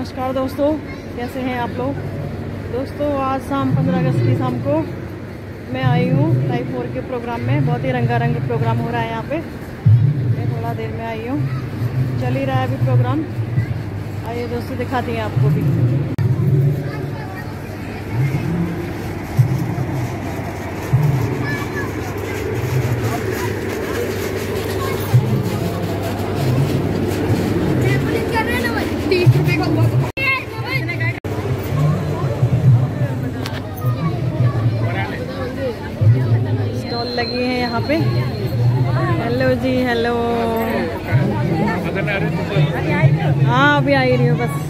नमस्कार दोस्तों, कैसे हैं आप लोग? दोस्तों, आज शाम 15 अगस्त की शाम को मैं आई हूँ टाइप फोर के प्रोग्राम में। बहुत ही रंगारंग प्रोग्राम हो रहा है यहाँ पे। मैं थोड़ा देर में आई हूँ। चल ही रहा है अभी प्रोग्राम आइए दोस्तों, दिखाती हैं आपको भी। लगी है यहाँ पे। Hello ji hello. हाँ अभी आ ही रही हूँ बस।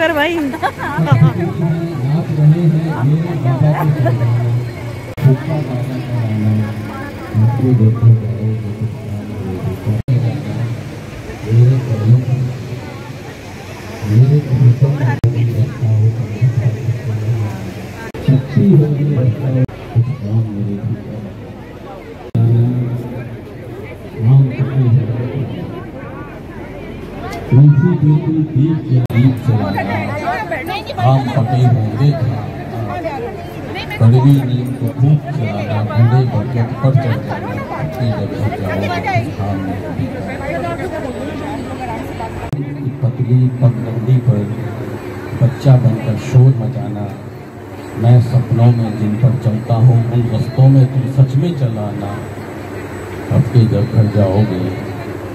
ब्लॉगर भाई। आप चलाना आम होंगे कड़वी नीम को खूब चलाना बूढ़े बरगद पर चढ़ पतली पगडंडी पर बच्चा बनकर शोर मचाना मैं सपनों में जिन पर चलता हूँ उन रस्तों में तुम सच में चलाना अब के जब घर जाओगे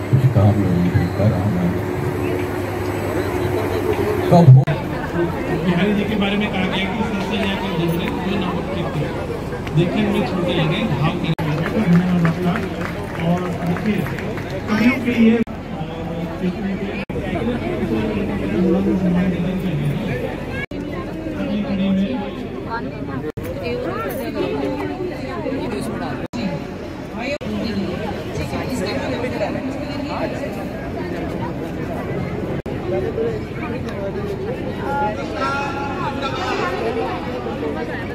कुछ काम नहीं कर आना कब हो बिहारी जी के बारे में कहा गया कि सबसे जाकर दूसरे कोई ना थे देखने में छोटे लगे, भाव के और देखिए के लिए हेलो Thank you.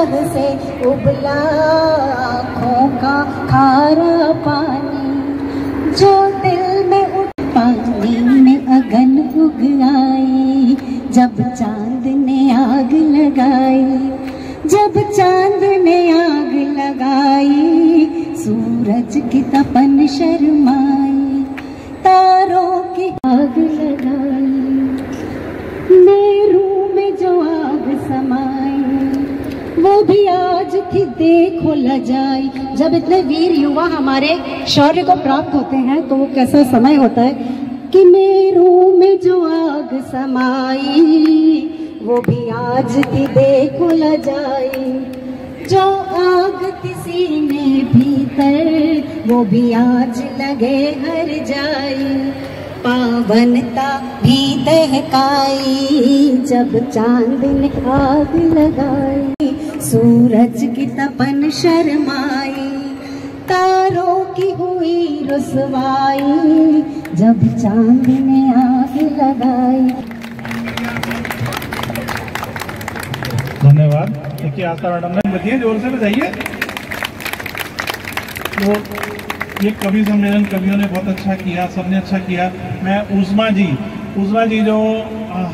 की तरह से उबला आँखों का खारा पानी, जो दिल में उठ पानी में अगन उग आई, जब चाँद ने आग लगाई, जब चाँद ने आग लगाई, सूरज की तपन शर्माई थी देखो लजाई जब इतने वीर युवा हमारे शौर्य को प्राप्त होते हैं तो वो कैसा समय होता है? कि मेरू में जो आग समाई, वो भी आज थी देखो लजाई जो आग किसी ने भीतर, वो भी आज लगे हर जाई। पावनता भी दहकाई, जब चाँद ने आग लगाई। सूरज की तपन शर्माई, तारों की हुई रुसवाई, जब चाँद ने आग लगाई। धन्यवाद। देखिए आस्था मैडम ने बजिए, ज़ोर से बताइए तो ये कवि सम्मेलन कवियों ने बहुत अच्छा किया, सबने अच्छा किया। मैं उस्मा जी उस्मा जी जो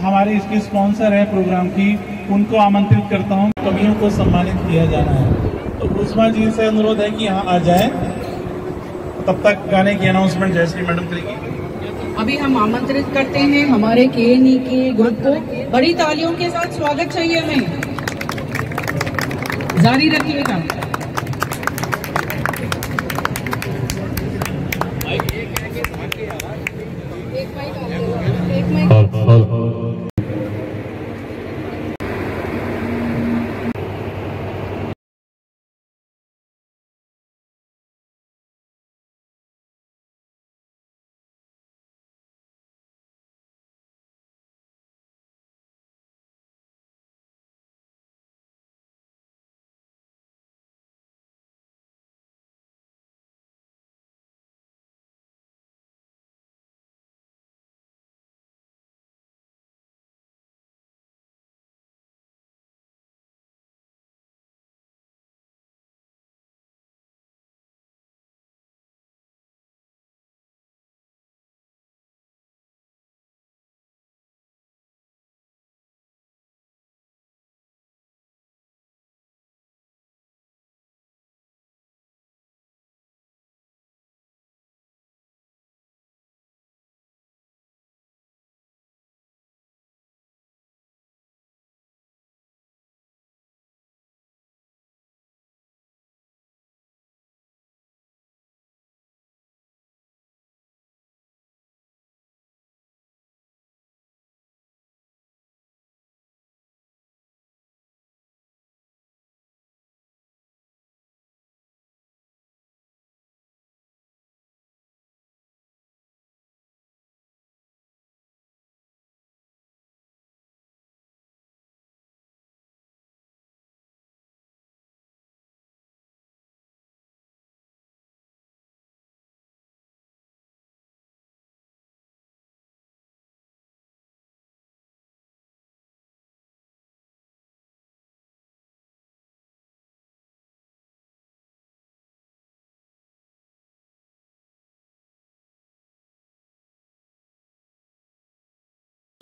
हमारे इसकी स्पॉन्सर है प्रोग्राम की उनको आमंत्रित करता हूँ, कवियों को सम्मानित किया जाना है। तो उषमा जी से अनुरोध है कि यहाँ आ जाए। तब तक गाने की अनाउंसमेंट जयश्री मैडम करेगी। अभी हम आमंत्रित करते हैं हमारे के के ग्रुप को। बड़ी तालियों के साथ स्वागत चाहिए हमें। जारी रखिएगा।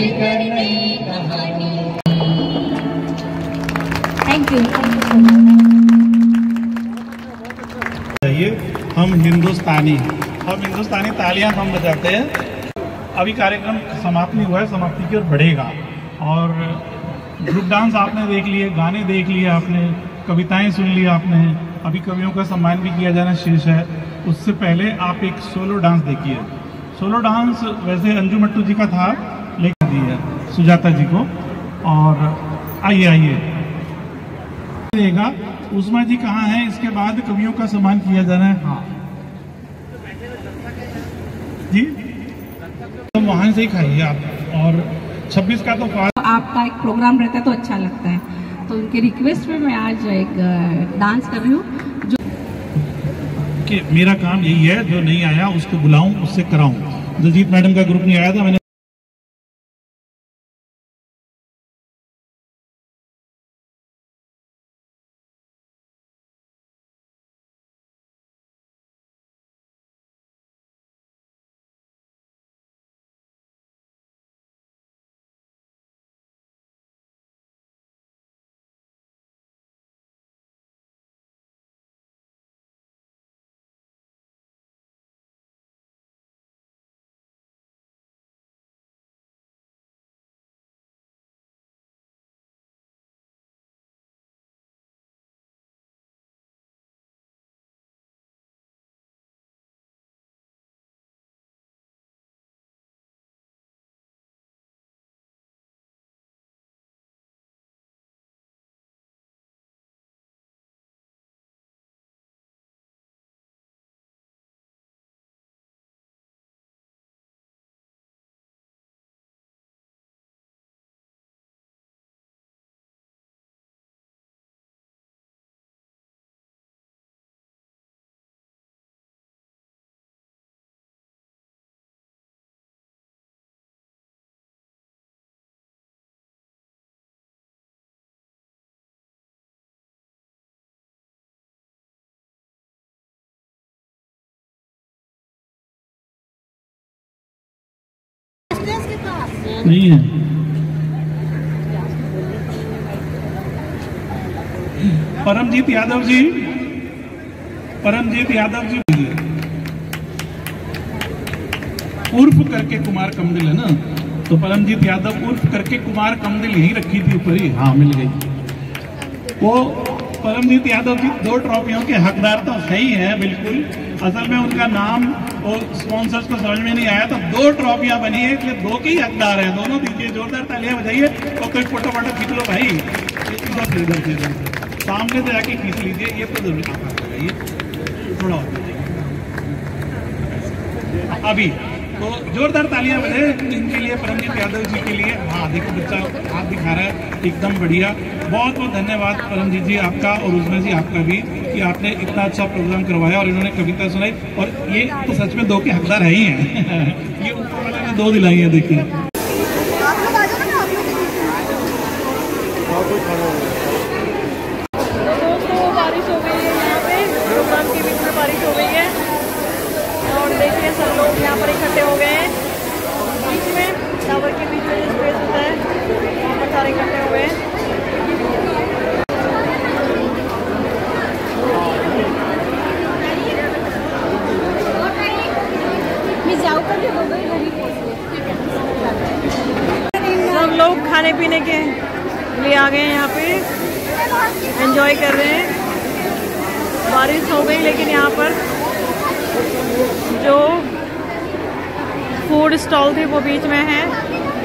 थैंक हम हिंदुस्तानी हम हिंदुस्तानी तालियाँ हम बजाते हैं। अभी कार्यक्रम समाप्त नहीं हुआ है, समाप्ति की ओर बढ़ेगा। और ग्रुप डांस आपने देख लिए, गाने देख लिए आपने, कविताएँ सुन ली आपने, अभी कवियों का सम्मान भी किया जाना शेष है। उससे पहले आप एक सोलो डांस देखिए। सोलो डांस वैसे अंजू मट्टू जी का था दी है सुजाता जी को। और आइए आइए। देगा उस्मा जी कहाँ हैं? इसके बाद कवियों का सम्मान किया जाना है। हाँ। जी? तो वहाँ से ही खाइए आप। और 26 का तो आपका एक प्रोग्राम रहता है तो अच्छा लगता है। तो उनके रिक्वेस्ट में मैं आज एक डांस कर रही हूँ जो कि मेरा काम यही है जो नहीं आया उसको बुलाऊं उससे कराऊं। जजीत मैडम का ग्रुप नहीं आया था मैंने नहीं है। परमजीत यादव जी परमजीत यादव जी उर्फ़ करके कुमार कमदिल है ना? तो परमजीत यादव उर्फ़ करके कुमार कमदिल यही रखी थी ऊपर ही। हाँ मिल गई। वो परमजीत यादव जी दो ट्रॉफियों के हकदार तो सही है, बिल्कुल। असल में उनका नाम और स्पॉन्सर्स को समझ में नहीं आया तो दो ट्रॉफियाँ बनी है, इसलिए दो के ही हकदार हैं। दोनों दीजिए जोरदार तालियाँ बजाइए और कोई फ़ोटो फ़ोटो खींच लो भाई। सामने से आके खींच लीजिए, ये तो ज़रूर आप थोड़ा और अभी तो जोरदार तालियाँ बजाए इनके लिए परमजीत यादव जी के लिए। हाँ देखो बच्चा हाथ दिखा रहा है, एकदम बढ़िया। बहुत बहुत धन्यवाद परमजीत जी आपका और उसमें जी आपका भी। कि आपने इतना अच्छा प्रोग्राम करवाया और इन्होंने कविता सुनाई। और ये तो सच में दो के हकदार है ही हैं। ये ऊपर वाले ने दो दिलाई है, देखिए तो दोस्तों बारिश हो गई है यहाँ पे प्रोग्राम के बीच में बारिश हो गई है और देखिए सब लोग यहाँ पर इकट्ठे हो गए हैं बीच में टावर के बीच में जो स्पेस होता है वहाँ पर सारे इकट्ठे हो गए हैं मी जाऊ का घरी सब लोग खाने पीने के लिए आ गए हैं यहाँ पे। एंजॉय कर रहे हैं। बारिश हो गई, लेकिन यहाँ पर जो फ़ूड स्टॉल थे वो बीच में है,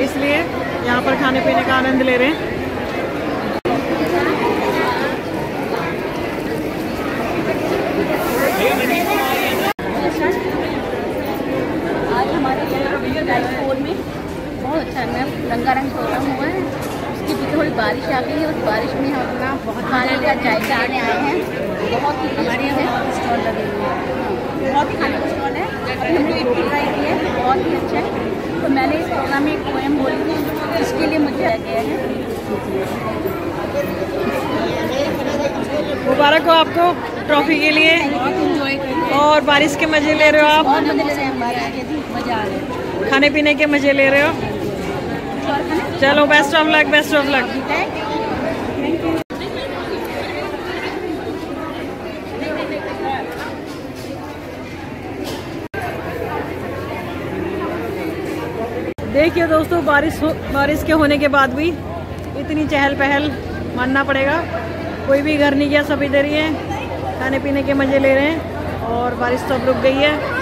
इसलिए यहाँ पर खाने पीने का आनंद ले रहे हैं आज हमारे यहाँ लाइफ फोर में बहुत अच्छा मैम रंगारंग प्रोग्राम हुआ है उसके पीछे है उस बारिश में हम अपना बहुत खाने का जायका लेने आए हैं। बहुत ही हमारे यहाँ स्टॉल लगे हुए हैं। बहुत ही खाने का स्टॉल है। अभी हमने रोटी ट्राई की है। बहुत ही अच्छा है। तो मैंने इस प्रोग्राम में एक पोएम बोली थी। जिसके लिए मुझे आ गया है। मुबारक हो आपको ट्रॉफी के लिए। बहुत और बारिश के मज़े ले रहे हो आप? बहुत मज़े ले रहे हैं हमारे आगे जी मज़ा आ रहा है। खाने पीने के मज़े ले रहे हो? चलो best of luck best of luck देखिए दोस्तों, बारिश हो बारिश के होने के बाद भी इतनी चहल पहल मानना पड़ेगा। कोई भी घर नहीं गया, सब इधर ही है। खाने पीने के मज़े ले रहे हैं और बारिश तो अब रुक गई है।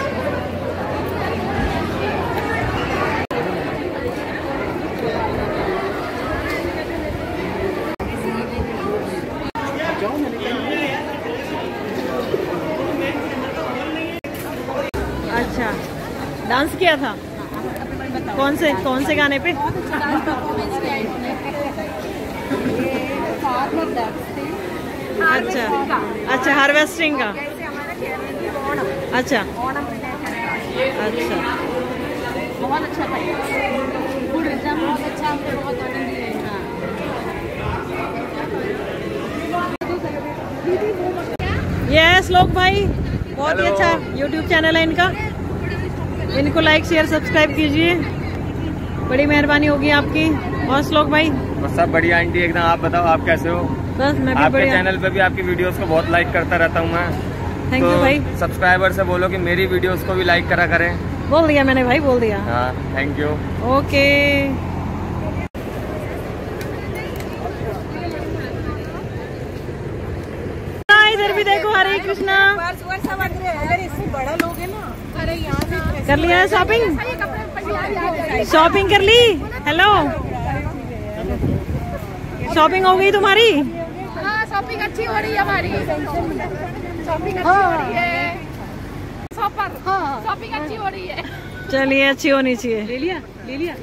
अच्छा डांस किया था? कौन से कौन से गाने पे? अच्छा। अच्छा हार्वेस्टिंग का। अच्छा। अच्छा। बहुत अच्छा था बहुत अच्छा हमको बहुत आनंद लिया ये श्लोक भाई बहुत ही अच्छा यूट्यूब चैनल है इनका। इनको लाइक शेयर सब्सक्राइब कीजिए। बड़ी मेहरबानी होगी आपकी और श्लोक भाई बस सब बढ़िया आंटी एकदम आप बताओ आप कैसे हो बस मैं भी आपके चैनल पे भी आपकी वीडियोस को बहुत लाइक करता रहता हूँ मैं थैंक यू तो भाई सब्सक्राइबर से बोलो कि मेरी वीडियोस को भी लाइक करा करें बोल दिया मैंने भाई बोल दिया हाँ थैंक यू ओके हाँ, इधर भी देखो हरे कृष्णा बड़ा लोग है ना कर लिया है शॉपिंग शॉपिंग कर ली हेलो शॉपिंग हो गई तुम्हारी? शॉपिंग अच्छी हो रही है हमारी। शॉपिंग अच्छी हो रही है। शॉपर शॉपिंग अच्छी हो रही है। चलिए अच्छी होनी चाहिए। ले लिया ले लिया।